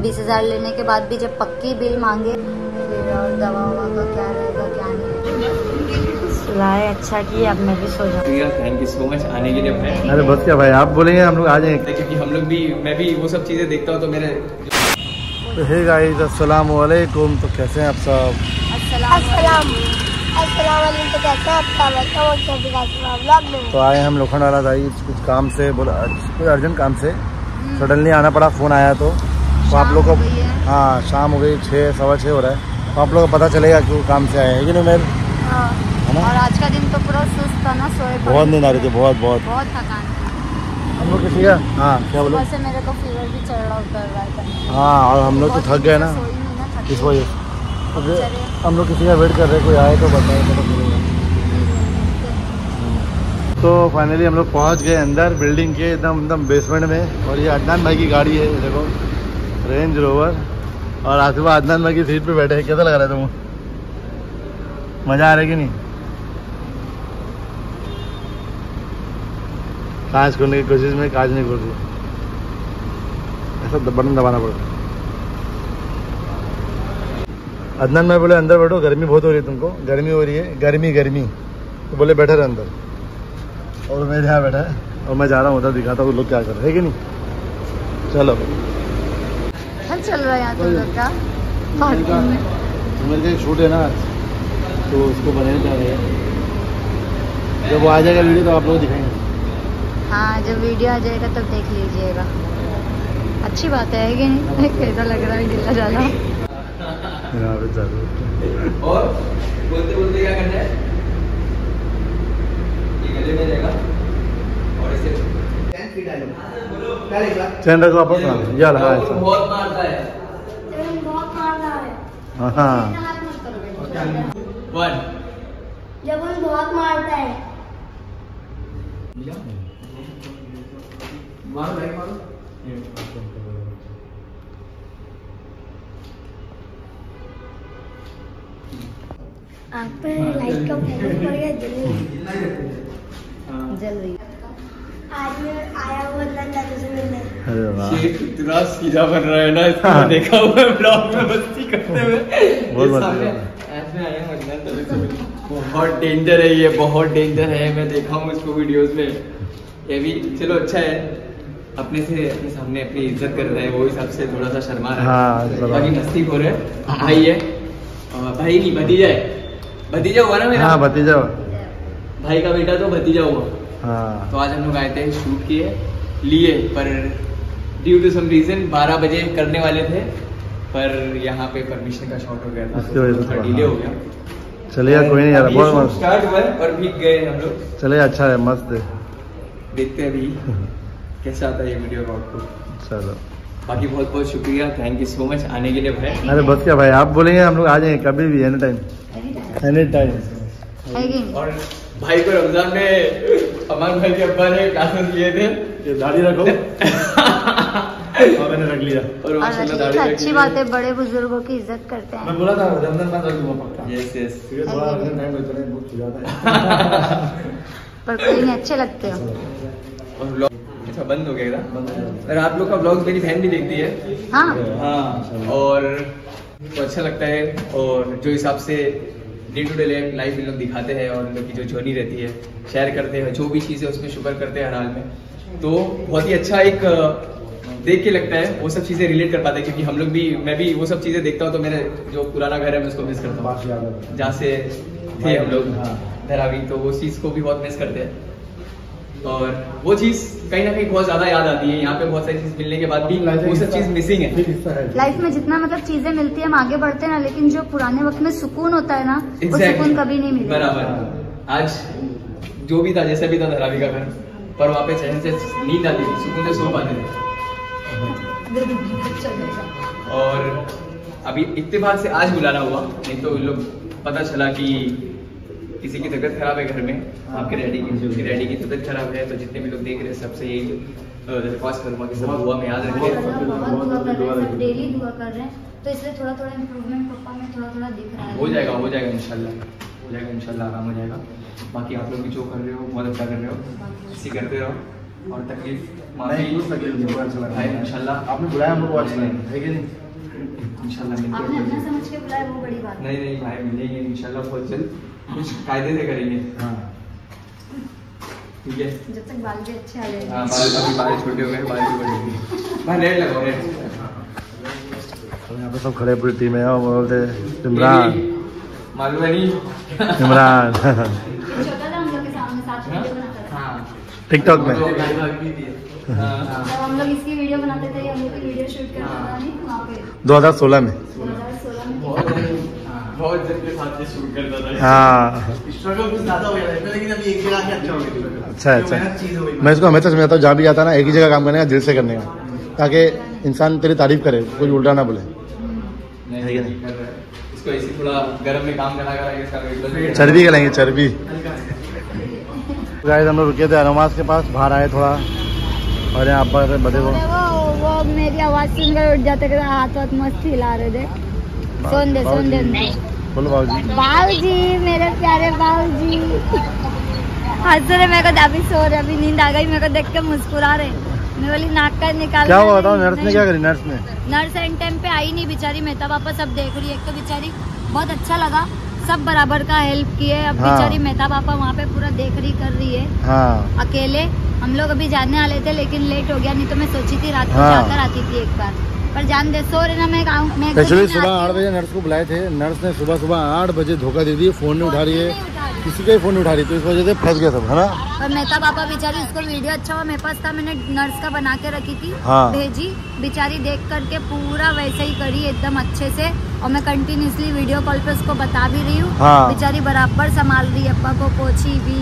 बीस हज़ार लेने के बाद भी जब पक्की बिल मांगे फिर और दवा ववा का क्या रहेगा क्या नहीं सुलाए अच्छा कि अब मैं भी सो जाऊँ। थैंक यू सो मच आने के लिए भाई अरे बस क्या भाई आप बोलेंगे हम लोग आ जाएँगे। क्योंकि हम लोग भी मैं भी वो सब चीज़ें देखता हूँ तो मेरे तो हे गाइस अस्सलाम। वालेकुम तो कैसे हैं आप सब? अस्सलाम अस्सलाम वालेकुम तो में तो आए हम लोखंड वाला भाई कुछ काम से बोला कुछ अर्जेंट काम से। सडनली आना पड़ा फ़ोन आया तो। तो आप लोग को हो। शाम हो गई छः सवा छः हो रहा है। तो आप लोग को पता चलेगा क्यों काम से आए हैं कि नहीं मैं हाँ और आज का दिन तो पूरा सुस्त था ना सोए बहुत नींद आ रही थी बहुत बहुत। बहुत थकान हम लोग किसी का हाँ क्या बोलो? से मेरे को फीवर भी चढ़ रहा उतर रहा था हाँ और हम लोग तो थक गए ना। इस वजह। हम लोग किसी का वेट कर रहे हैं कोई आए तो बताए पता तो फाइनली हम लोग पहुँच गए अंदर बिल्डिंग के एकदम एकदम बेसमेंट में और ये अदनान भाई की गाड़ी है देखो। रेंज रोवर और आसिफ अदनान भाई की सीट पे बैठे हैं। कैसा लग रहा है तुमको मज़ा आ रहा है कि नहीं? कांच खोलने की कोशिश में कांच नहीं खोल रही ऐसा बटन दबाना पड़ता अदनान भाई बोले, अंदर बैठो, गर्मी बहुत हो रही है तुमको। गर्मी हो रही है। गर्मी गर्मी। तो बोले, बैठे रहे अंदर। और मैं यहाँ बैठा। है और मैं जा रहा हूँ, उधर दिखाता हूँ लोग क्या कर रहे हैं कि नहीं? चलो। चल चल रहा है यहाँ तुम लोग का? मेरे का शूट है ना आज तो उसको बनाने जा रहे हैं। जब वो आ जाएगा वीडियो तो आप लोग दिखाएँगे। हाँ जब वीडियो आ जाएगा तब देख लीजिएगा। अच्छी बात है कि नहीं? कैसा लग रहा है गिला जाला? यहाँ पे चालू और बोलते बोलते क्या करना है? ये गले में रहेगा। और इसे चैन रखो आपस में यार हाँ ऐसा बहुत मारता है। बहुत मार है हाँ हाँ वन जब उन बहुत मारता है मारो भाई मारो आँख पे लाइट का फोकस पड़ गया जल्दी। जल अरे वाह। इतना सीधा बन रहा है ना इसको हाँ। देखा हुआ है ब्लॉग में मस्ती करते हुए। बहुत मिले। बहुत डेंजर है ये बहुत डेंजर है मैं देखा हूँ इसको वीडियोस में। ये भी चलो अच्छा है। अपने से अपने सामने अपनी इज़्ज़त कर रहा है वो हिसाब से थोड़ा सा शर्मा रहा हाँ, है। बाकी मस्ती हो रहा है। भाई है। भाई नहीं भतीजा है। भतीजा हुआ ना मेरा? हाँ भतीजा भाई का बेटा तो भतीजा हुआ। हाँ। तो आज हम लोग आए थे शूट किए लिए पर ड्यू टू सम रीजन 12 बजे करने वाले थे पर यहाँ पे परमिशन का शॉर्ट हो गया था उसकी वजह से डिले हाँ। हो। गया। चलिए कोई नहीं यार बहुत मस्त। स्टार्ट हुआ और भीग गए हम लोग। चलिए अच्छा है मस्त है। देखते हैं अभी कैसा आता है ये वीडियो का। आउटपुट चलो। बाकी बहुत बहुत शुक्रिया थैंक यू सो मच आने के लिए भाई। अरे बस क्या भाई आप बोलेंगे हम लोग आ जाएँगे कभी भी एनी टाइम एनी टाइम? और भाई को रमज़ान में अमान भाई के अब्बा ने क्लासेस लिए थे। ये दाढ़ी रखो। हाँ मैंने रख लिया। और माशाल्लाह अच्छी दाढ़ी रखी अच्छी बात है बड़े बुज़ुर्गों की इज़्ज़त करते हैं। मैं बोला था रमज़ान बाद रख दूँगा पक्का। यस यस है थोड़ा अर्जेंट टाइम लगता है बहुत जाता है। पर कोई नहीं अच्छे लगते हो। और अच्छा बंद हो गया था और आप लोग का ब्लॉग मेरी बहन भी देखती है। हाँ। हाँ और तो अच्छा लगता है और जो हिसाब से डे टू डे लाइफ इन लोग दिखाते हैं और इन लोग की जो जर्नी रहती है शेयर करते हैं जो भी चीज़ें उसमें शुक्र करते हैं हर हाल में। तो बहुत ही अच्छा एक देख के लगता है वो सब चीज़ें रिलेट कर पाते हैं क्योंकि हम लोग भी मैं भी वो सब चीज़ें देखता हूँ तो मेरे जो पुराना घर है मैं उसको मिस करता है। हूँ। जहाँ से थे हम लोग हाँ। धरावी तो उस चीज़ को भी बहुत मिस करते हैं। और वो चीज़ कहीं ना कहीं बहुत ज़्यादा याद आती है। यहाँ पे बहुत सारी चीज़ मिलने के बाद भी वो सब चीज़ मिसिंग है। लाइफ में जितना मतलब चीज़ें मिलती है हम आगे बढ़ते हैं ना लेकिन जो पुराने वक्त में सुकून होता है ना वो सुकून कभी नहीं मिलता बराबर। आज जो भी था जैसा भी था धरावी का घर पर वहाँ पे चैन से नींद आती थी सुकून से सो पाते थे। और अभी इतफाक से आज बुलाना हुआ नहीं तो लोग पता चला कि किसी की तबीयत खराब है घर में आपके डैडी की उनकी डैडी की तबीयत खराब है तो जितने भी लोग देख रहे हैं सबसे यही दरख्वास्त करूँगा कि सब दुआ में याद रखें। हैं डेली दुआ कर रहे हैं। तो इसलिए थोड़ा थोड़ा इम्प्रूवमेंट पप्पा में थोड़ा थोड़ा दिख रहा है। हो जाएगा हो जाएगा इंशाल्लाह। हो जाएगा इंशाल्लाह आराम हो जाएगा। बाकी आप लोग भी जो कर रहे हो बहुत अच्छा कर रहे हो। इसी करते रहो और तकलीफ़ माफ़ी। तकलीफ़ अच्छा लगा। इंशाल्लाह। आपने बुलाया अच्छा लगा है कि नहीं? इंशाल्लाह आपने अपना समझ के बुलाया वो बड़ी बात नहीं नहीं भाई मिलेंगे इंशाल्लाह बहुत जल्द। कुछ कायदे से करेंगे। हाँ। ठीक है? जब तक बाल भी अच्छे आ हाँ जाएँगे बाल अभी बाल छोटे हो गए बाल भी बड़े होंगे भाई रेड लगाओ रेड। और यहाँ पे सब खड़े पूरी टीम है और बोलते इमरान। मालूम है नहीं। इमरान। छोटा था हम लोग के सामने साथ में वीडियो बनाता था। हाँ। टिकटॉक में। हाँ हम लोग इसकी वीडियो बनाते थे हम लोग की वीडियो शूट करना था 2016 में 2016 में। बहुत बहुत जन के साथ ये शूट करता था। हाँ। स्ट्रगल कुछ ज़्यादा गया था लेकिन अभी एक जगह आके अच्छा अच्छा अच्छा। मैं इसको हमेशा समझाता हूँ जहाँ भी जाता ना एक ही जगह काम करने का दिल से करने का। ताकि इंसान तेरी तारीफ़ करे कुछ उल्टा ना बोले। कि के चर्बी खिलाएँगे चर्बी। गाइस हम लोग रुके थे अनोमास के पास बाहर आए थोड़ा। और यहाँ पर बड़े वो वो मेरी आवाज़ सुनकर उठ जाते थे हाथ हाथ मस्त हिला रहे थे सुन दे सुन दे उनको। बोलो बाबूजी बाबूजी मेरे प्यारे बाबूजी हंस रहे मेरे को अभी सो रहे अभी नींद आ गई मेरे को देख के मुस्कुरा रहे मैं बोली नाक का निकाल क्या हुआ बताओ नर्स ने क्या करी नर्स ने नर्स एंड टाइम पे आई नहीं बेचारी मेहता पापा सब देख रही है एक तो बेचारी बहुत अच्छा लगा सब बराबर का हेल्प किए। अब हाँ। बेचारी मेहता पापा वहाँ पे पूरा देख रही कर रही है। हाँ। अकेले। हम लोग अभी जाने वाले थे लेकिन लेट हो गया नहीं तो मैं सोची थी रात को हाँ। जाकर आती थी एक बार। पर जान दे सो रहे ना मैं गाँव मैं सुबह आठ बजे नर्स को बुलाए थे। नर्स ने सुबह सुबह आठ बजे धोखा दे दिया फ़ोन नहीं उठा रही है। किसी का ही फ़ोन उठा रही तो इस वजह से फंस गया सब है ना? और मेहता पापा बेचारी उसको वीडियो अच्छा हुआ मेरे पास था मैंने नर्स का बना के रखी थी। हाँ। भेजी बेचारी देख करके पूरा वैसे ही करी एकदम अच्छे से और मैं कंटिन्यूसली वीडियो कॉल पे उसको बता भी रही हूँ। हाँ। बेचारी बराबर संभाल रही है को पोछी भी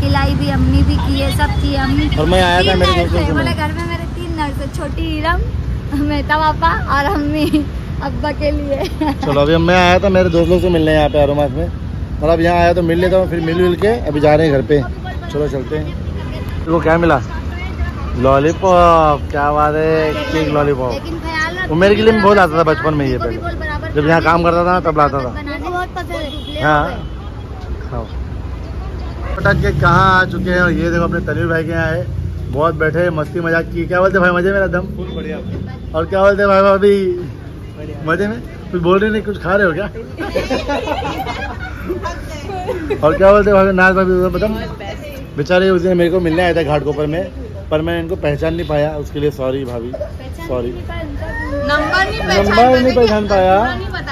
खिलाई भी अम्मी भी की है सब की अम्मी। और मैं आया था मेरे नर्स दोस्तों से बोले घर में मेरे तीन नर्स है छोटी हीरम मेहता पापा और अम्मी अब्बा के लिए। चलो अभी मैं आया था मेरे दोस्त लोग से मिलने यहाँ पे अरोमास में और अब यहाँ आया तो मिल लेता हूँ फिर मिल मिल के अभी जा रहे हैं घर पे। चलो चलते हैं। वो क्या मिला? लॉलीपॉप क्या बात है केक लॉलीपॉप वो मेरे के लिए बहुत आता था बचपन में ये पहले। जब यहाँ काम करता था ना तब लाता था। बनाने बहुत पसंद है। हाँ खाओ। पटक के कहाँ आ चुके हैं? और ये देखो अपने तनवीर भाई के यहाँ है। बहुत बैठे मस्ती मज़ाक की। क्या बोलते भाई मज़े मेरा दम बढ़िया। और क्या बोलते भाई भाभी? मज़े में? कुछ बोल रहे नहीं कुछ खा रहे हो क्या? और क्या बोलते भाभी नाज भाभी बदम बेचारे उस दिन मेरे को मिलने आया था घाट कोपर में पर मैं इनको पहचान नहीं पाया उसके लिए सॉरी भाभी सॉरी नंबर नहीं नहीं पहचान पाया।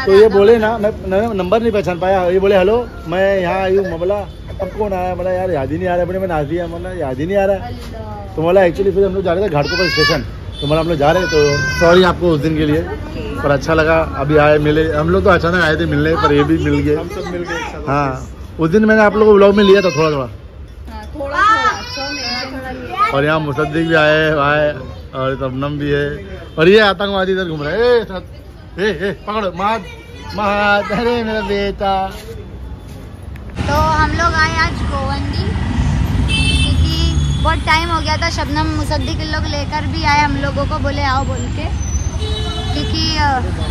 तो ये बोले ना मैं नंबर नहीं पहचान पाया। ये बोले हेलो मैं यहाँ आई हूँ बोला अब कौन आया? बोला यार याद ही नहीं आ रहा अपने मैं नाच दिया बोला याद ही नहीं आ रहा। है तो बोला एक्चुअली फिर हम लोग जा रहे थे घाटकोपर स्टेशन तो बोला हम लोग जा रहे हैं तो सॉरी आपको उस दिन के लिए पर अच्छा लगा। अभी आए मिले। हम लोग तो अचानक आए थे मिलने पर ये भी मिल गए। हम सब मिल गए हाँ उस दिन मैंने आप लोगों को ब्लॉग में लिया था थोड़ा थोड़ा। थोड़ा थोड़ा। और यहाँ मुसद्दिक भी आए आए और तबनम भी है। और ये आतंकवादी इधर घूम रहा है। ए, ए, ए, पकड़ो। माद माद अरे मेरा बेटा। तो हम लोग आए आज गोवंदी क्योंकि बहुत टाइम हो गया था शबनम मुसद्दिक लोग लेकर भी आए हम लोगों को बोले आओ बोल के। क्योंकि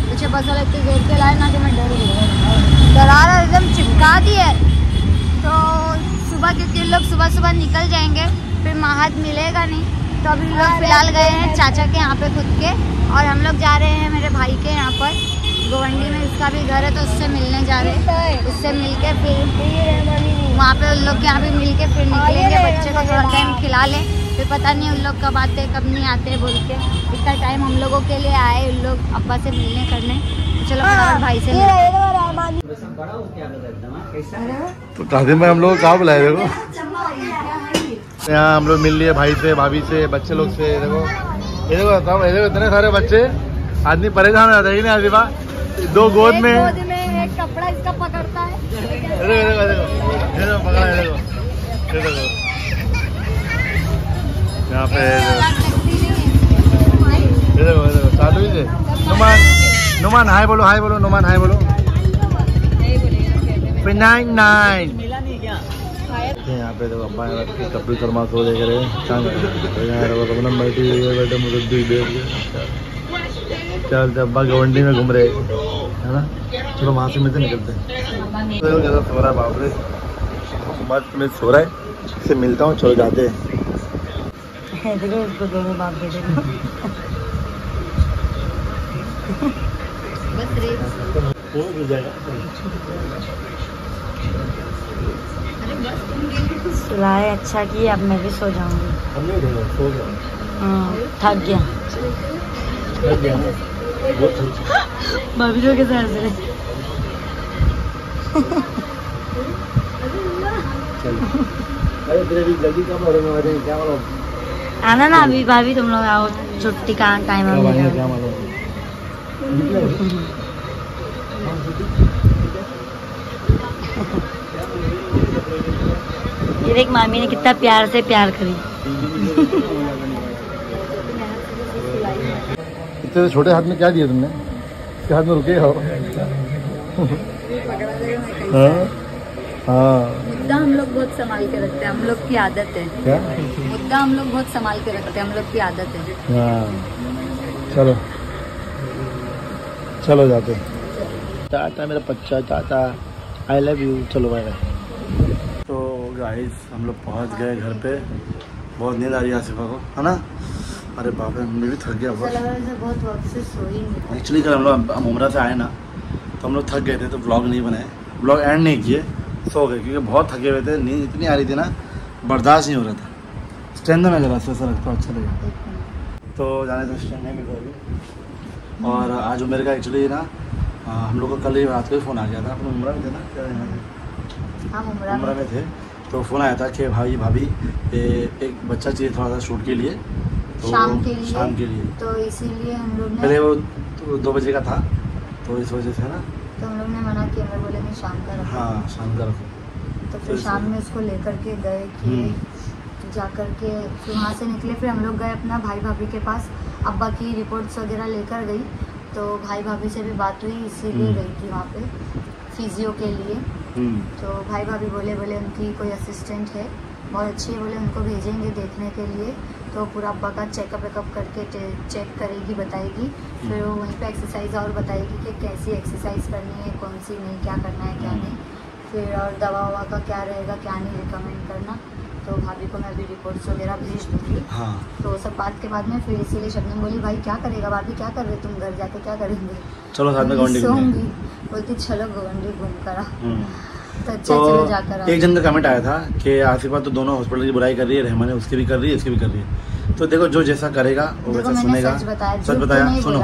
मुझे बस वाला इतनी देर के लाए ना कि मैं डर गई। डरा रहा एकदम चिपका दी है। तो सुबह क्योंकि लोग सुबह सुबह निकल जाएँगे फिर महाद मिलेगा नहीं। तो अभी लोग फ़िलहाल गए हैं चाचा के यहाँ पे खुद के और हम लोग जा रहे हैं मेरे भाई के यहाँ पर। गोवंडी में इसका भी घर है तो उससे मिलने जा रहे हैं। उससे मिल के फिर वहाँ पे उन लोग के यहाँ भी मिल के फिर निकलेंगे बच्चे को थोड़ा टाइम खिला ले। फिर पता नहीं उन लोग कब आते कब नहीं आते बोल के। इतना टाइम हम लोगों के लिए आए उन लोग अब्बा से मिलने करने। तो चलो भाई से मिलते। तो कासिम भाई हम लोग कहाँ बुलाए देखो? यहाँ हम लोग मिल लिए भाई से भाभी से बच्चे लोग से देखो। ये देखो बताओ ये देखो इतने सारे बच्चे। आदमी परेशान हो जाता है कि नहीं आदिबा दो गोद में। गोद में एक कपड़ा इसका नुमान हाय बोलो हाय बोलो नुमान हाय बोलो नाइन नाइन यहाँ पे देखो अब्बा कपिल शर्मा शो देख रहे हैं। चाँद तो बैठी हुई है बैठे चलते अब्बा गवंडी में घूम रहे है। ना? चलो वहाँ से मिलते निकलते हैं। सो रहा बाप रे। मस्त में सो रहा है इससे मिलता हूँ चलो जाते हैं देखो इसको दोनों बाप बेटे को बस रे वो अच्छा की अब मैं भी सो जाऊँगी। हाँ, थक गया। गया गया। भाभी लोग कैसे आना ना अभी भाभी तुम लोग आओ। छुट्टी का टाइम कब देख मामी ने कितना प्यार से प्यार करी। इतने छोटे हाथ में क्या दिया तुमने? इसके हाथ में रुके हो। हाँ? हाँ। मुद्दा हम लोग बहुत संभाल के रखते हैं हम लोग की आदत है। क्या? मुद्दा हम लोग बहुत संभाल के रखते हैं हम लोग की आदत है। हाँ। चलो। चलो जाते टाटा मेरा बच्चा टाटा आई लव यू चलो बाय तो गाइस हम लोग पहुँच गए घर पे। बहुत नींद आ रही है आसिफा को है ना? अरे बाप रे मैं भी थक गया बहुत। एक्चुअली कल हम लोग हम उमरा से आए ना तो हम लोग थक गए थे तो ब्लॉग नहीं बनाए। ब्लॉग एंड नहीं किए सो गए क्योंकि बहुत थके हुए थे नींद इतनी आ रही थी ना बर्दाश्त नहीं हो रहा था। स्टैंड में जरा से ऐसा लगता अच्छा लगेगा तो जाने तो स्टैंड नहीं मिल रहा और आज उमेर का एक्चुअली ना हम लोग को कल ही रात को ही फ़ोन आ गया था। अपने उमरा में थे ना क्या? हम उम्र में थे। तो फ़ोन आया था कि भाई भाभी एक बच्चा चाहिए थोड़ा सा शूट के लिए। तो शाम के लिए। शाम के लिए। तो इसीलिए हम लोग ने पहले वो तो दो बजे का था तो इस वजह से ना? तो हम लोग ने मना किया मैं बोले नहीं शाम का रखो। हाँ शाम का रखो। तो तो फिर इस- शाम में उसको लेकर के गए कि हम्म। जा कर के फिर वहाँ से निकले। फिर हम लोग गए अपना भाई भाभी के पास। अब्बा की रिपोर्ट्स वगैरह लेकर गई। तो भाई भाभी से भी बात हुई इसीलिए हम्म। गई थी वहाँ पे फिजियो के लिए। तो भाई भाभी बोले बोले उनकी कोई असिस्टेंट है बहुत अच्छी है बोले उनको भेजेंगे देखने के लिए तो पूरा अब्बा का चेकअप वेकअप करके चेक करेगी बताएगी फिर वो वहीं पे एक्सरसाइज और बताएगी कि कैसी एक्सरसाइज करनी है कौन सी नहीं क्या करना है क्या नहीं फिर और दवा ववा का क्या रहेगा क्या नहीं रिकमेंड करना तो भाभी को मैं अभी रिपोर्ट्स वगैरह भेज दूँगी हाँ। तो सब बात के बाद में फिर इसीलिए शबनम बोली भाई क्या करेगा भाभी क्या कर रहे तुम घर जाके क्या करेंगे? चलो साथ में। सोऊँगी। बोलती चलो गवंडी घूम कर. हम्म। तो अच्छा जाकर तो एक जन का कमेंट आया था कि आसिफा तो दोनों हॉस्पिटल की बुराई कर रही है रहमाने उसकी भी कर रही है इसकी भी कर रही है। तो देखो जो जैसा करेगा वो वैसा सुनेगा। सच बताया, सच बताया। सुनो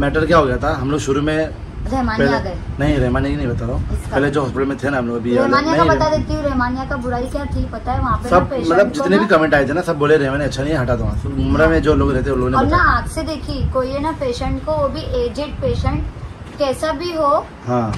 मैटर क्या हो गया था? हम लोग शुरू में पहले गए। नहीं रहमाने की नहीं बता रहा हूँ। पहले जो हॉस्पिटल में थे ना हम लोग अभी रहमानिया का बता देती हूँ रहमानिया का बुराई क्या थी पता है? वहाँ पे सब मतलब जितने भी कमेंट आए थे ना सब बोले रहमाने अच्छा नहीं हटा दो उम्र में जो लोग रहते हैं उन लोगों ने ना बताया। से देखी कोई है ना पेशेंट को वो भी एजेड पेशेंट कैसा भी हो हाँ।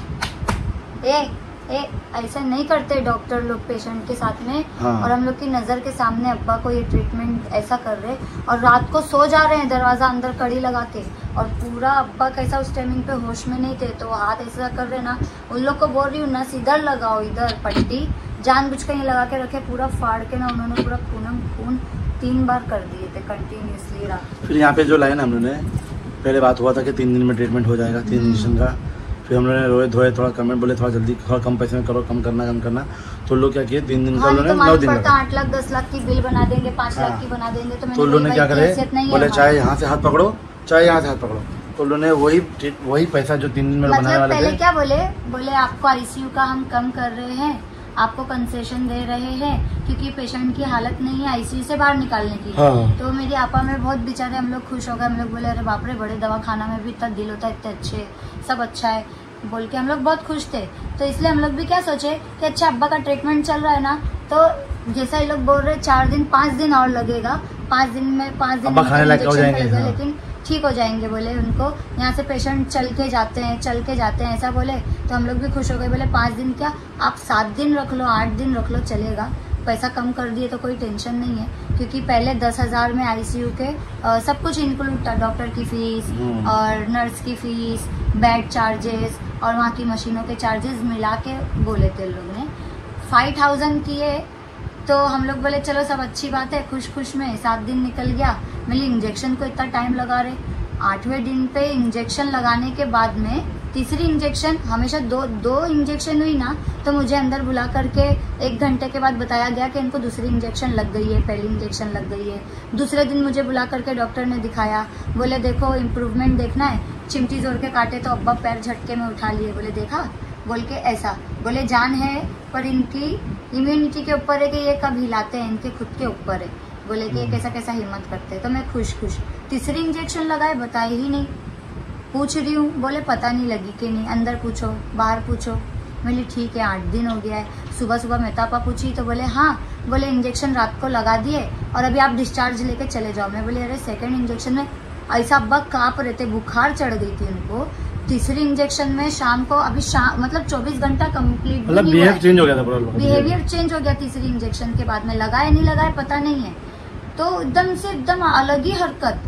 ए ए ऐसा नहीं करते डॉक्टर लोग पेशेंट के साथ में। हाँ। और हम लोग की नज़र के सामने अब्बा को ये ट्रीटमेंट ऐसा कर रहे और रात को सो जा रहे हैं दरवाज़ा अंदर कड़ी लगा के। और पूरा अब्बा कैसा उस टाइमिंग पे होश में नहीं थे तो हाथ ऐसा कर रहे ना। उन लोग को बोल रही हूँ नस इधर लगाओ इधर पट्टी। जानबूझ के नहीं लगा के रखे पूरा फाड़ के ना उन्होंने पूरा खूनम खून तीन बार कर दिए थे कंटिन्यूसली रात फिर यहाँ पे जो लाइन हम लोगों ने पहले बात हुआ था कि तीन दिन में ट्रीटमेंट हो जाएगा तीन इंजेक्शन का। फिर हम लोगों ने रोए धोए थोड़ा कमेंट बोले थोड़ा जल्दी थोड़ा कम पैसे में करो कम करना कम करना। तो लोग क्या किए तीन दिन का हाँ उन्होंने तो नौ दिन का आठ लाख दस लाख की बिल बना देंगे पाँच हाँ। लाख की बना देंगे तो मैंने तो लोगों ने क्या करे? है बोले चाहे यहाँ से हाथ पकड़ो चाहे यहाँ से हाथ पकड़ो। तो लोगों ने वही वही पैसा जो तीन दिन में बनाने मतलब वाले पहले क्या बोले? बोले आपको आईसीयू का हम कम कर रहे हैं। आपको कंसेशन दे रहे हैं क्योंकि पेशेंट की हालत नहीं है आईसीयू से बाहर निकालने की हाँ। तो मेरी आपा में बहुत बेचारे हम लोग खुश हो गए हम लोग बोले अरे बापरे बड़े दवा खाना में भी इतना दिल होता है इतने अच्छे सब अच्छा है बोल के हम लोग बहुत खुश थे तो इसलिए हम लोग भी क्या सोचे कि अच्छा अब्बा का ट्रीटमेंट चल रहा है ना तो जैसा ये लोग बोल रहे चार दिन पाँच दिन और लगेगा पाँच दिन में पाँच दिन में हाँ। लेकिन ठीक हो जाएँगे बोले उनको। यहाँ से पेशेंट चल के जाते हैं चल के जाते हैं ऐसा बोले तो हम लोग भी खुश हो गए बोले पाँच दिन क्या? आप सात दिन रख लो आठ दिन रख लो चलेगा। पैसा कम कर दिए तो कोई टेंशन नहीं है क्योंकि पहले दस हज़ार में आईसीयू के अ, सब कुछ इंक्लूड था डॉक्टर की फ़ीस हम्म। और नर्स की फ़ीस बेड चार्जेस और वहाँ की मशीनों के चार्जेस मिला के बोले थे लोग ने। फाइव थाउज़ेंड किए तो हम लोग बोले, चलो, सब अच्छी बात है खुश खुश में, सात दिन निकल गया। मिली इंजेक्शन को इतना टाइम लगा रहे। आठवें दिन पे इंजेक्शन लगाने के बाद में तीसरी इंजेक्शन, हमेशा दो दो इंजेक्शन हुई ना तो मुझे अंदर बुला करके एक घंटे के बाद बताया गया कि इनको दूसरी इंजेक्शन लग गई है, पहली इंजेक्शन लग गई है। दूसरे दिन मुझे बुला करके डॉक्टर ने दिखाया, बोले, देखो इम्प्रूवमेंट देखना है, चिमटी जोड़ के काटे तो अब्बा पैर झटके में उठा लिए। बोले, देखा? बोल के, ऐसा। बोले जान है पर इनकी इम्यूनिटी के ऊपर है कि ये कब हिलाते हैं? इनके खुद के ऊपर है। बोले कि ये कैसा कैसा हिम्मत करते हैं। तो मैं खुश खुश तीसरी इंजेक्शन लगाए बताए ही नहीं। पूछ रही हूँ बोले पता नहीं लगी कि नहीं। अंदर पूछो बाहर पूछो। बोली ठीक है आठ दिन हो गया है। सुबह सुबह मेहतापा पूछी तो बोले हाँ। बोले इंजेक्शन रात को लगा दिए और अभी आप डिस्चार्ज लेके चले जाओ। मैं बोले अरे सेकेंड इंजेक्शन में ऐसा अब्बा काँप रहे थे बुखार चढ़ गई थी उनको। तीसरी इंजेक्शन में शाम को अभी शाम मतलब 24 घंटा कंप्लीट मतलब बिहेव चेंज हो। गया था बिहेवियर चेंज हो गया तीसरी इंजेक्शन के बाद में। लगाए नहीं लगाए पता नहीं है। तो एकदम से एकदम अलग ही हरकत।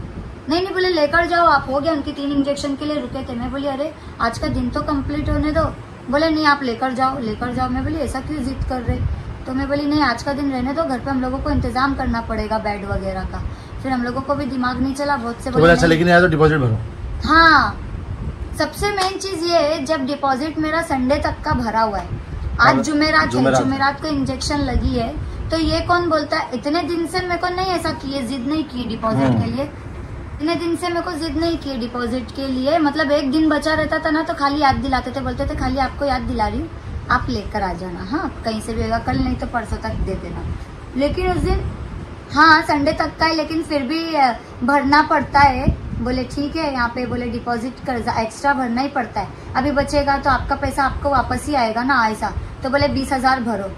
नहीं नहीं बोले लेकर जाओ आप हो गया उनकी तीन इंजेक्शन के लिए रुके थे। मैं बोली अरे आज का दिन तो कंप्लीट होने दो। बोले नहीं आप लेकर जाओ लेकर जाओ। मैं बोली ऐसा क्यों जिद कर रहे? तो मैं बोली नहीं आज का दिन रहने दो घर पे हम लोगों को इंतज़ाम करना पड़ेगा बेड वगैरह का। फिर हम लोगों को भी दिमाग नहीं चला बहुत से तो बोला अच्छा। लेकिन तो डिपॉजिट भरो। हाँ सबसे मेन चीज़ ये है जब डिपॉजिट मेरा संडे तक का भरा हुआ है। आज और जुमेरात है जुमेरात। को इंजेक्शन लगी है तो ये कौन बोलता है? इतने दिन से मेरे को नहीं ऐसा किए जिद नहीं की डिपॉजिट हम्म। के लिए। इतने दिन से मेरे को जिद नहीं की डिपॉजिट के लिए। मतलब एक दिन बचा रहता था ना तो खाली याद दिलाते थे बोलते थे खाली आपको याद दिला रही हूँ आप लेकर आ जाना। हाँ कहीं से भी होगा कल नहीं तो परसों तक दे देना। लेकिन उस दिन हाँ संडे तक का है लेकिन फिर भी भरना पड़ता है। बोले ठीक है यहाँ पे बोले डिपॉजिट कर्जा एक्स्ट्रा भरना ही पड़ता है। अभी बचेगा तो आपका पैसा आपको वापस ही आएगा ना ऐसा। तो बोले बीस हज़ार भरो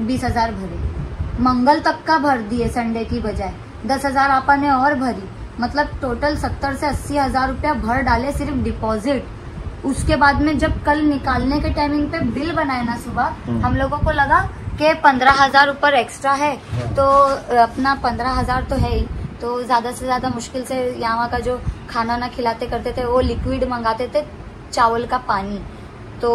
बीस हज़ार भरे। मंगल तक का भर दिए संडे की बजाय। दस हज़ार आपा ने और भरी। मतलब टोटल सत्तर से अस्सी हज़ार रुपया भर डाले सिर्फ़ डिपॉजिट उसके बाद में जब कल निकालने के टाइमिंग पे बिल बनाए ना सुबह हम्म। हम लोगों को लगा कि पंद्रह हज़ार ऊपर एक्स्ट्रा है। हाँ। तो अपना पंद्रह हज़ार तो है ही। तो ज़्यादा से ज़्यादा मुश्किल से यहाँ का जो खाना ना खिलाते करते थे वो लिक्विड मंगाते थे चावल का पानी। तो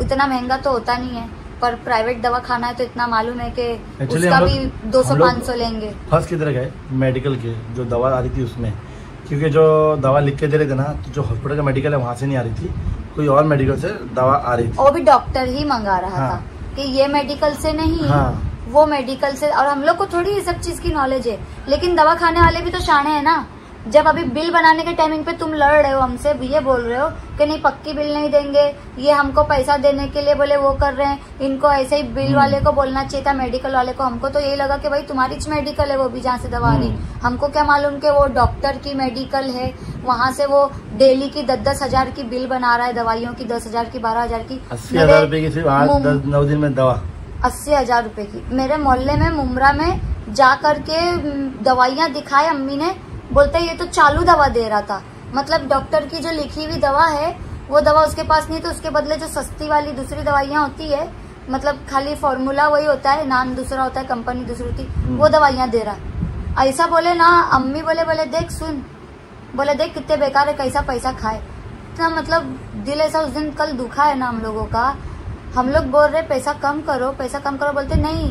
उतना महँगा तो होता नहीं है पर प्राइवेट दवा खाना है तो इतना मालूम है कि उसका भी दो सौ पाँच सौ लेंगे। फ़र्स्ट किधर गए मेडिकल के जो दवा आ रही थी उसमें। क्योंकि जो दवा लिख के दे रहे थे ना तो जो हॉस्पिटल का मेडिकल है वहाँ से नहीं आ रही थी। कोई और मेडिकल से दवा आ रही थी। वो भी डॉक्टर ही मंगा रहा हाँ। था कि ये मेडिकल से नहीं हाँ। वो मेडिकल से और हम लोग को थोड़ी ये सब चीज़ की नॉलेज है। लेकिन दवा खाने वाले भी तो शाणे है ना। जब अभी बिल बनाने के टाइमिंग पे तुम लड़ रहे हो हमसे ये बोल रहे हो कि नहीं पक्की बिल नहीं देंगे। ये हमको पैसा देने के लिए बोले वो कर रहे हैं। इनको ऐसे ही बिल हम्म। वाले को बोलना चाहिए था मेडिकल वाले को। हमको तो यही लगा कि भाई तुम्हारी मेडिकल है वो भी जहाँ से दवा आ रही। हम्म। हमको क्या मालूम कि वो डॉक्टर की मेडिकल है। वहाँ से वो डेली की दस दस हज़ार की बिल बना रहा है दवाइयों की दस हज़ार की बारह हज़ार की। अस्सी हज़ार रुपए की सिर्फ़ नौ दिन में दवा। अस्सी हज़ार रूपए की। मेरे मोहल्ले में मुमरा में जा करके दवाइयाँ दिखाए अम्मी ने। बोलते ये तो चालू दवा दे रहा था। मतलब डॉक्टर की जो लिखी हुई दवा है वो दवा उसके पास नहीं तो उसके बदले जो सस्ती वाली दूसरी दवाइयाँ होती है मतलब खाली फॉर्मूला वही होता है नाम दूसरा होता है कंपनी दूसरी होती वो दवाइयाँ दे रहा। ऐसा बोले ना अम्मी बोले बोले देख सुन। बोले देख कितने बेकार है कैसा पैसा खाए। इतना मतलब दिल ऐसा उस दिन कल दुखा है ना हम लोगों का। हम लोग बोल रहे पैसा कम करो पैसा कम करो। बोलते नहीं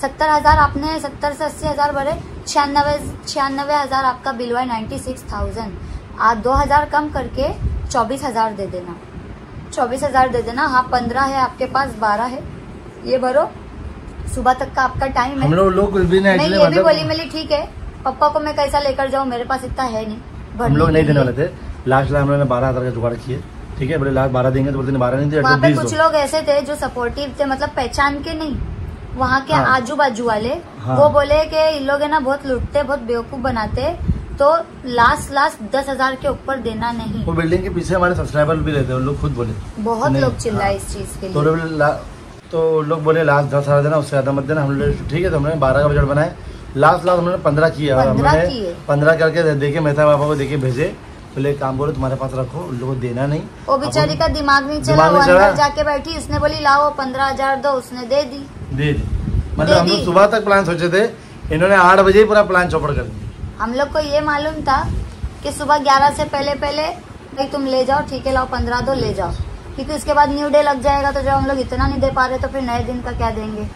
सत्तर हज़ार आपने सत्तर से अस्सी हज़ार भरे छियानवे छियानवे हज़ार आपका बिल हुआ नाइन्टी सिक्स थाउज़ेंड आप दो हज़ार कम करके चौबीस हज़ार दे देना। चौबीस हज़ार दे देना हाँ पंद्रह है आपके पास बारह है ये भरो। सुबह तक का आपका टाइम है। हम लोग लोग भी नहीं मैं ये भी मतलब- बोली मिली ठीक है। पप्पा को मैं कैसा लेकर जाऊँ मेरे पास इतना है नहीं। हम लोग नहीं देने वाले थे। लास्ट लास्ट हम लोगों ने बारह हज़ार का जुगाड़ किए। ठीक है बोले लास्ट बारह देंगे तो बोलते नहीं बारह नहीं थे वहाँ पे कुछ लोग ऐसे थे जो सपोर्टिव थे मतलब पहचान के नहीं। वहाँ के हाँ। आजू बाजू वाले हाँ। वो बोले कि इन लोग है ना बहुत लुटते बहुत बेवकूफ़ बनाते तो लास्ट लास्ट दस हज़ार के ऊपर देना नहीं। वो बिल्डिंग के पीछे हमारे सब्सक्राइबर भी रहते हैं लोग खुद बोले। बहुत लोग चिल्लाए हाँ। इस चीज़ के तो लिए। लोग तो लोग बोले लास्ट दस हज़ार देना उससे ज़्यादा मत देना हम लोग ठीक है तो हमने बारह का बजट बनाए लास्ट लास्ट हमने पंद्रह किया हमने पंद्रह करके देखे मेहता पापा को देखे भेजे। बोले काम बोलो तुम्हारे पास रखो उन लोगों को देना नहीं। वो बेचारी का दिमाग नहीं चला वो अंदर जाके बैठी उसने बोली लाओ पंद्रह हज़ार दो उसने दे दी। दे दी। मतलब हम लोग सुबह तक प्लान सोचे थे इन्होंने आठ बजे ही पूरा प्लान चौपड़ कर दिया। हम लोग को ये मालूम था कि सुबह ग्यारह से पहले पहले भाई तुम ले जाओ ठीक है लाओ पंद्रह दो ले जाओ। क्योंकि उसके बाद न्यू डे लग जाएगा तो जब हम लोग इतना नहीं दे पा रहे तो फिर नए दिन का क्या देंगे?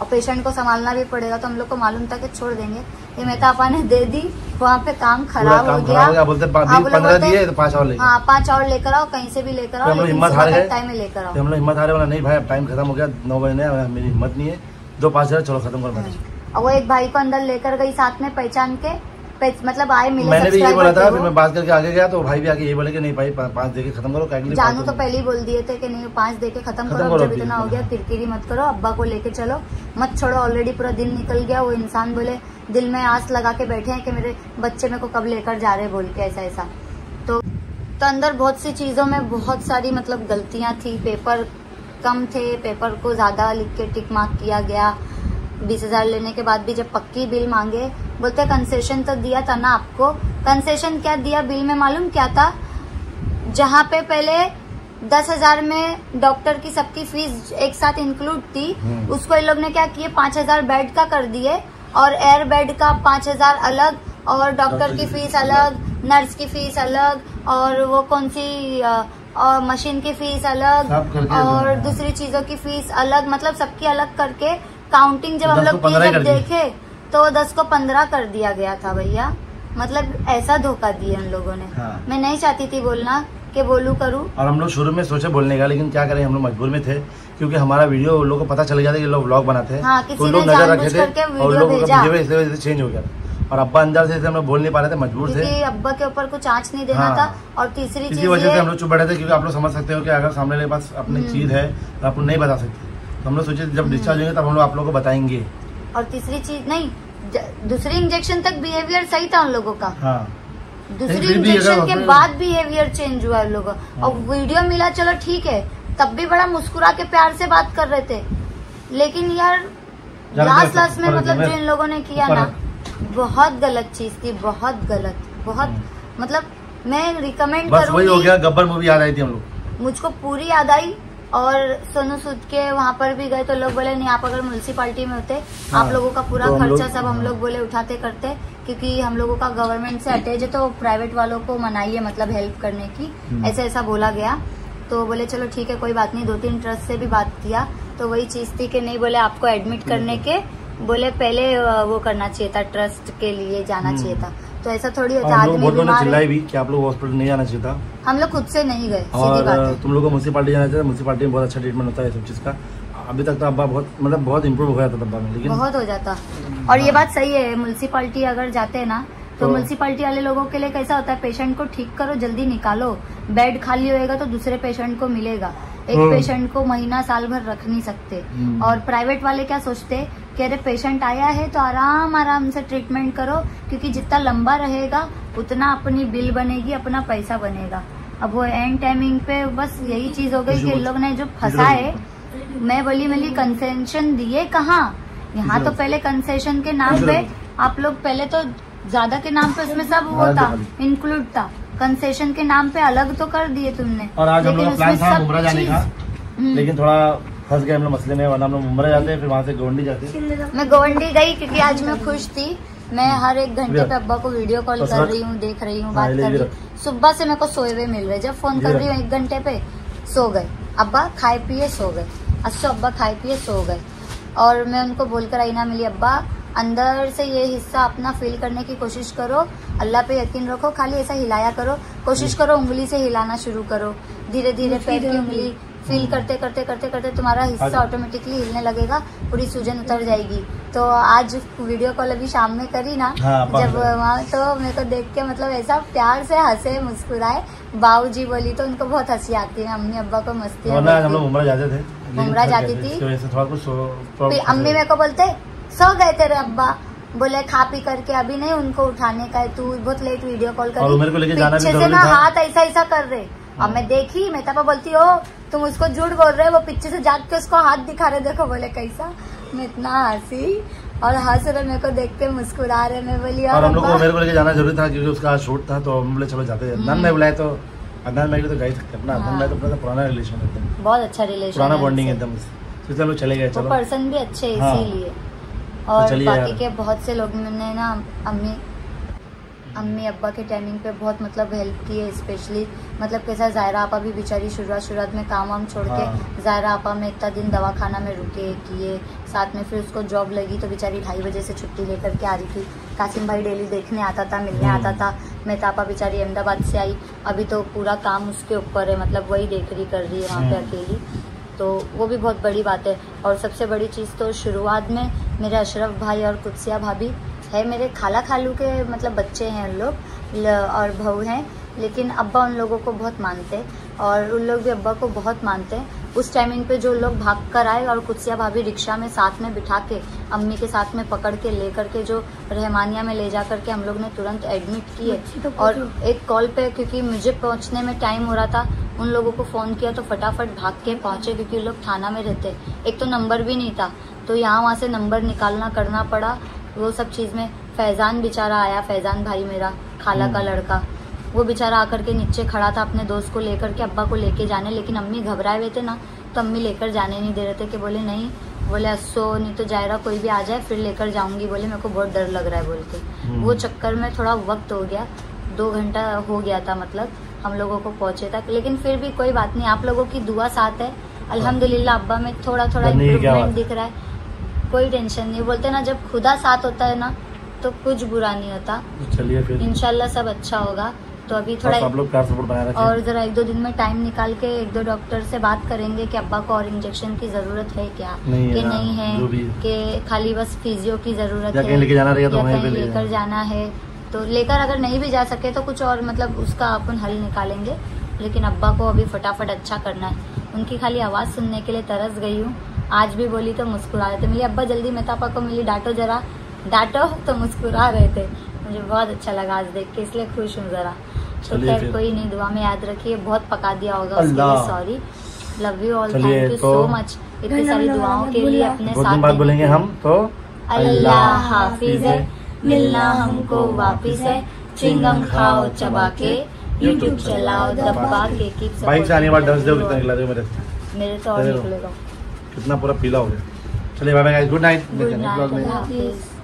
और पेशेंट को संभालना भी पड़ेगा तो हम लोग को मालूम था कि छोड़ देंगे। ये मेहता आपा ने दे दी वहाँ पे काम खराब हो गया। हो बोलते हाँ, दिए तो पाँच और लेंगे हाँ पाँच और लेकर आओ कहीं से भी लेकर तो आओ लेकिन हिम्मत हार गए। टाइम में लेकर आओ। तो हम लोग हिम्मत हारे वाला नहीं भाई अब टाइम खत्म हो गया नौ बजे मेरी हिम्मत नहीं है। दो पाँच हज़ार चलो खत्म कर और वो एक भाई को अंदर लेकर गई साथ में पहचान के मतलब आए मिले मैंने भी subscriber बोला था फिर मैं बात करके आगे गया तो भाई भी आगे यही बोले कि नहीं भाई पाँच दे के खत्म करो जानू तो पहले ही बोल दिए थे कि नहीं पाँच दे के खत्म करो जब इतना हो गया। किरकिरी मत करो अब्बा को लेके चलो। मत छोड़ो ऑलरेडी पूरा दिन निकल गया वो इंसान बोले दिल में आस लगा के बैठे हैं कि मेरे बच्चे मेरे को कब लेकर जा रहे बोल के ऐसा ऐसा। तो तो अंदर बहुत सी चीज़ों में बहुत सारी मतलब गलतियाँ थी पेपर कम थे पेपर को ज़्यादा लिख के टिक मार्क किया गया बीस हज़ार लेने के बाद भी जब पक्की बिल मांगे बोलते कंसेशन तो दिया था ना आपको कंसेशन क्या दिया बिल में मालूम क्या था जहाँ पे पहले दस हज़ार में डॉक्टर की सबकी फ़ीस एक साथ इंक्लूड थी हम्म। उसको इन लोग ने क्या किए पाँच हज़ार बेड का कर दिए और एयर बेड का पाँच हज़ार अलग और डॉक्टर की फ़ीस अलग नर्स की फ़ीस अलग और वो कौन सी और मशीन की फ़ीस अलग और। दूसरी चीज़ों की फ़ीस अलग मतलब सबकी अलग करके काउंटिंग जब हम लोग की जब देखे तो दस को पंद्रह कर दिया गया था भैया। मतलब ऐसा धोखा दिया उन लोगों ने। हाँ। मैं नहीं चाहती थी बोलना कि बोलू करूँ। और हम लोग शुरू में सोचे बोलने का लेकिन क्या करें हम लोग मजबूर में थे क्योंकि हमारा वीडियो उन लोगों को पता चल गया था कि लोग व्लॉग बनाते हैं। हाँ, तो लोग नज़र रखे थे और लोगों का बिहेवियर चेंज हो गया और अब्बा अंदर से हम लोग बोल नहीं पा रहे थे मजबूर थे। अब्बा के ऊपर कुछ आँच नहीं देना हाँ। था और तीसरी चीज़ वजह से हम लोग चुप बैठे थे क्योंकि आप लोग समझ सकते हो कि अगर सामने पास अपनी हम्म। चीज़ है तो आप लोग नहीं बता सकते। हम लोग सोचे जब डिस्चार्ज होंगे तब हम लोग आप लोगों को बताएँगे। और तीसरी चीज़ नहीं दूसरी इंजेक्शन तक बिहेवियर सही था उन लोगों का। हाँ। दूसरी इंजेक्शन के बाद बिहेवियर चेंज हुआ उन लोगों और वीडियो मिला चलो ठीक है तब भी बड़ा मुस्कुरा के प्यार से बात कर रहे थे। लेकिन यार लास्ट लास्ट में मतलब जो इन लोगों ने किया ना बहुत गलत चीज़ थी बहुत गलत बहुत हम्म। मतलब मैं रिकमेंड वही हो गया गब्बर मूवी याद आई थी हम लोग। मुझको पूरी याद आई और सोनू सूद के वहाँ पर भी गए तो लोग बोले नहीं आप अगर म्यूनसिपालिटी में होते हाँ, आप लोगों का पूरा तो खर्चा सब हम। लोग बोले उठाते करते क्योंकि हम लोगों का गवर्नमेंट से अटैच है तो प्राइवेट वालों को मनाइए मतलब हेल्प करने की हम्म। ऐसा ऐसा बोला गया तो बोले चलो ठीक है कोई बात नहीं दो तीन ट्रस्ट से भी बात किया तो वही चीज़ थी कि नहीं बोले आपको एडमिट करने के बोले पहले वो करना चाहिए था ट्रस्ट के लिए जाना हम्म। चाहिए था तो ऐसा थोड़ी होता आदमी बहुत लोगों ने बीमार चिल्लाई भी कि आप लोग हॉस्पिटल नहीं जाना चाहिए था। हम लोग खुद से नहीं गए और है। तुम लोग को म्यूनसिपालिटी जाना चाहिए म्यूनसिपालिटी में बहुत अच्छा ट्रीटमेंट होता है सब चीज़ का। अभी तक तो अब्बा बहुत मतलब बहुत इम्प्रूव हो गया था डब्बा में लेकिन बहुत हो जाता। और ये बात सही है म्यूनसिपाली अगर जाते हैं ना तो तो- म्यूनसिपालिटी वाले लोगों के लिए कैसा होता है पेशेंट को ठीक करो जल्दी निकालो। बेड खाली होएगा तो दूसरे पेशेंट को मिलेगा। एक। पेशेंट को महीना साल भर रख नहीं सकते। हम्म। और प्राइवेट वाले क्या सोचते कि अरे पेशेंट आया है तो आराम आराम से ट्रीटमेंट करो क्योंकि जितना लंबा रहेगा उतना अपनी बिल बनेगी अपना पैसा बनेगा। अब वो एंड टाइमिंग पे बस यही चीज़ हो गई कि इन लोग ने जो फंसा है मैं बोली मिली कंसेशन दिए कहाँ? यहाँ तो पहले कंसेशन के नाम पे आप लोग पहले तो ज़्यादा के नाम पे उसमें सब वो था इंक्लूड था। कंसेशन के नाम पे अलग तो कर दिए तुमने। और आज लेकिन उसमें सब हम्म। लेकिन थोड़ा फंस गए हम लोग मसले में वरना हम लोग मुमरा जाते हैं फिर वहाँ से गोंडी जाते। मैं गोवंडी गई क्योंकि आज मैं खुश थी। मैं हर एक घंटे पे अब्बा को वीडियो कॉल कर रही हूँ देख रही हूँ हाँ, बात कर रही हूँ। सुबह से मेरे को सोए हुए मिल रहे। जब फ़ोन कर रही हूँ एक घंटे पे सो गए। अब्बा खाए पिए सो गए। अच्छो अब्बा खाए पिए सो गए। और मैं उनको बोलकर आई ना मिली अब्बा अंदर से ये हिस्सा अपना फील करने की कोशिश करो। अल्लाह पे यकीन रखो खाली ऐसा हिलाया करो। कोशिश करो उंगली से हिलाना शुरू करो। धीरे धीरे पैर की उंगली फील करते करते करते करते तुम्हारा हिस्सा ऑटोमेटिकली हिलने लगेगा पूरी सूजन उतर जाएगी। तो आज वीडियो कॉल अभी शाम में करी ना हाँ, जब। वहाँ तो मेरे को देख के मतलब ऐसा प्यार से हंसे मुस्कुराए। बाबू जी बोली तो उनको बहुत हँसी आती है अम्मी अब्बा को मस्ती हम लोग मुमरा जाते थे। जाती फिर अम्मी मेरे को बोलते सो गए तेरे अब्बा। बोले खा पी करके अभी नहीं उनको उठाने का है तू बहुत लेट वीडियो कॉल करी। पीछे से ना हाथ ऐसा ऐसा कर रहे। और मैं देखी मैं तब बोलती हो तुम उसको झूठ बोल रहे हो वो पीछे से जाग के उसको हाथ दिखा रहे देखो बोले कैसा? मैं इतना हँसी और हंस रहे मेरे को देख के मुस्कुरा रहे मैं बोली और हम लोग को मेरे को लेके जाना ज़रूरी था क्योंकि उसका शूट था तो हम बोले चलो जाते हैं। अदनान भाई बुलाए तो अदनान भाई तो ही सकते अपना अदनान हाँ। भाई तो अपना तो पुराना रिलेशन एकदम बहुत अच्छा रिलेशन पुराना बॉन्डिंग एकदम। तो चलो चले गए चलो। पर्सन भी अच्छे हाँ। इसीलिए। और बाकी के बहुत से लोग ने ना अम्मी अम्मी अब्बा के टाइमिंग पे बहुत मतलब हेल्प की है स्पेशली मतलब कैसा जायरा आपा भी बेचारी शुरुआत शुरुआत में काम वाम छोड़ के हाँ। जायरा आपा में इतना दिन दवाखाना में रुके किए साथ में फिर उसको जॉब लगी तो बेचारी ढाई बजे से छुट्टी लेकर के आ रही थी कासिम भाई डेली देखने आता था मिलने हम्म। आता था मैं मेहतापा बेचारी अहमदाबाद से आई अभी तो पूरा काम उसके ऊपर है मतलब वही देख रही कर रही है वहाँ पे हम्म। अकेली तो वो भी बहुत बड़ी बात है और सबसे बड़ी चीज़ तो शुरुआत में मेरे अशरफ भाई और कुत्सिया भाभी है मेरे खाला खालू के मतलब बच्चे हैं उन लोग और बहू हैं लेकिन अब्बा उन लोगों को बहुत मानते और उन लोग भी अब्बा को बहुत मानते हैं। उस टाइमिंग पे जो लोग भाग कर आए और कुत्सिया भाभी रिक्शा में साथ में बिठा के अम्मी के साथ में पकड़ के ले करके जो रहमानिया में ले जा करके हम लोग ने तुरंत एडमिट किए। तो और एक कॉल पे क्योंकि मुझे पहुँचने में टाइम हो रहा था उन लोगों को फ़ोन किया तो फटाफट भाग के पहुँचे क्योंकि लोग थाना में रहते। एक तो नंबर भी नहीं था तो यहाँ वहाँ से नंबर निकालना करना पड़ा वो सब चीज़ में फैज़ान बेचारा आया फैज़ान भाई मेरा खाला का हम्म। लड़का। वो बेचारा आकर के नीचे खड़ा था अपने दोस्त को लेकर के अब्बा को लेके जाने लेकिन अम्मी घबराए हुए थे ना तो अम्मी लेकर जाने नहीं दे रहे थे कि बोले नहीं। बोले अस्सो नहीं तो जायरा कोई भी आ जाए फिर लेकर जाऊँगी। बोले मेरे को बहुत डर लग रहा है बोल के। हम्म। वो चक्कर में थोड़ा वक्त हो गया दो घंटा हो गया था मतलब हम लोगों को पहुँचे तक। लेकिन फिर भी कोई बात नहीं आप लोगों की दुआ साथ है। अल्हम्दुलिल्लाह अब्बा में थोड़ा थोड़ा इम्प्रूवमेंट दिख रहा है। कोई टेंशन नहीं। बोलते ना जब खुदा साथ होता है ना तो कुछ बुरा नहीं होता। चलिए फिर। इंशाल्लाह सब अच्छा होगा। तो अभी थोड़ा आप लोग और जरा एक दो दिन में टाइम निकाल के एक दो डॉक्टर से बात करेंगे कि अब्बा को और इंजेक्शन की ज़रूरत है क्या? नहीं कि नहीं है? कि खाली बस फिजियो की ज़रूरत है? लेके जाना रहेगा तो वहीं लेकर जाना। जाना है? तो लेकर अगर नहीं भी जा सके तो कुछ और मतलब उसका अपन हल निकालेंगे। लेकिन अब्बा को अभी फटाफट अच्छा करना है। उनकी खाली आवाज़ सुनने के लिए तरस गई हूँ। आज भी बोली तो मुस्कुरा रहे थे। मिली अब्बा जल्दी मेहतापा को मिली। डांटो जरा। डांटो तो मुस्कुरा रहे थे। मुझे बहुत अच्छा लगा आज देख के इसलिए खुश हूँ जरा। तो खैर कोई नहीं दुआ में याद रखिए। बहुत पका दिया होगा उसके लिए sorry love you all thank you तो- सो मच इतनी सारी दुआओं के लिए अपने साथ बोलेंगे हम तो अल्लाह हाफिज है। मिलना हमको वापिस है। चिंगम खाओ चबा के। यूट्यूब चलाओ दबा के बाइक से आने के बाद डस्ट दो कितना निकला मेरे से। मेरे तो और निकलेगा। कितना पूरा पीला हो गया। चलिए बाय बाय गुड नाइट मिलते गुड नाइट हाफिज